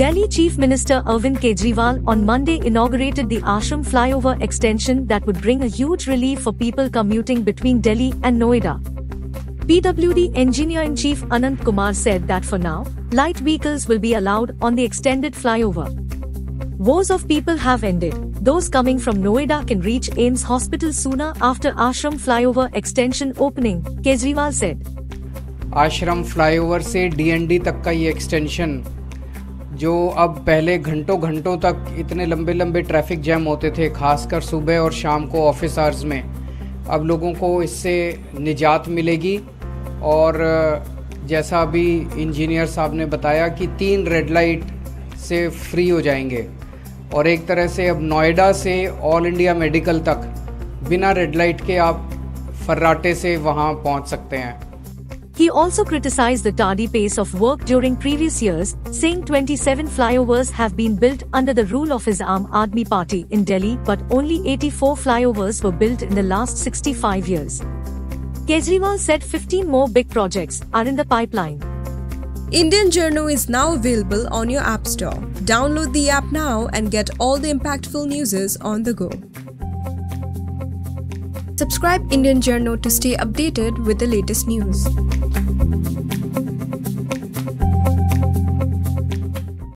Delhi Chief Minister Arvind Kejriwal on Monday inaugurated the Ashram flyover extension that would bring a huge relief for people commuting between Delhi and Noida. PWD Engineer in Chief Anant Kumar said that for now, light vehicles will be allowed on the extended flyover. Woes of people have ended. Those coming from Noida can reach AIIMS hospital sooner after Ashram flyover extension opening, Kejriwal said. Ashram flyover से DND तक का ये extension जो अब पहले घंटों घंटों तक इतने लंबे लंबे ट्रैफ़िक जैम होते थे, खासकर सुबह और शाम को ऑफ़िस आवर्स में। अब लोगों को इससे निजात मिलेगी और, जैसा अभी इंजीनियर साहब ने बताया कि तीन रेड लाइट से फ्री हो जाएँगे। और एक तरह से अब नोएडा से ऑल इंडिया मेडिकल तक, बिना रेड लाइट के आप फर्राटे से वहाँ पहुँच सकते हैं। He also criticized the tardy pace of work during previous years, saying 27 flyovers have been built under the rule of his Aam Aadmi Party in Delhi, but only 84 flyovers were built in the last 65 years. Kejriwal said 15 more big projects are in the pipeline. Indian Journo is now available on your App Store. Download the app now and get all the impactful news on the go. Subscribe Indian Journo to stay updated with the latest news.